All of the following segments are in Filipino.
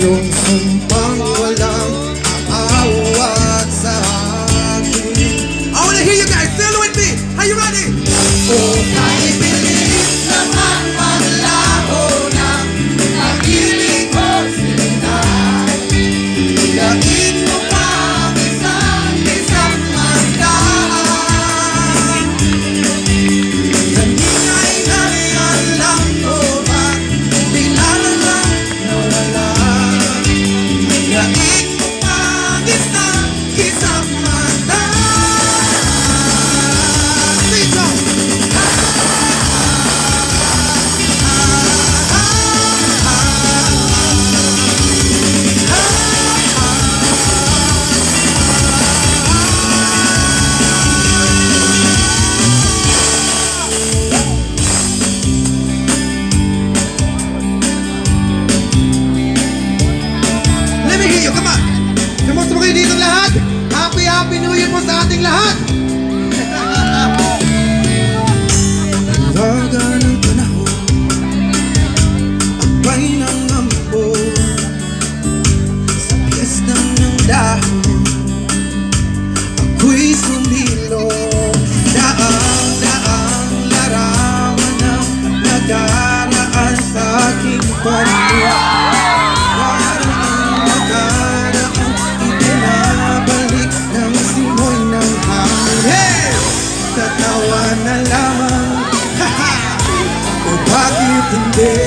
Senhor di sumilo Daang, daang larawan ang nadaraan sa aking pamilya Tatawa na lamang O bakit hindi?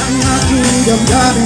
Ang aking damdamin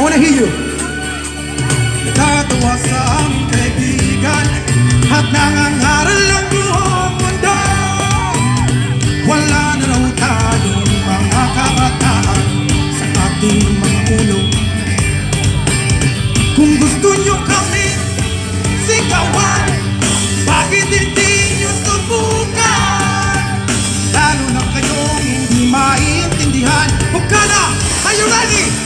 I want to hear you. Nagtatawa sa aming kaibigan at nangangaral ang buong mundo. Wala na raw tayong mga kabataan sa ating mga ulo. Kung gusto nyo kami sigawan, bakit hindi nyo subukan? Lalo na kayong hindi maintindihan. Huwag ka na! Are you ready?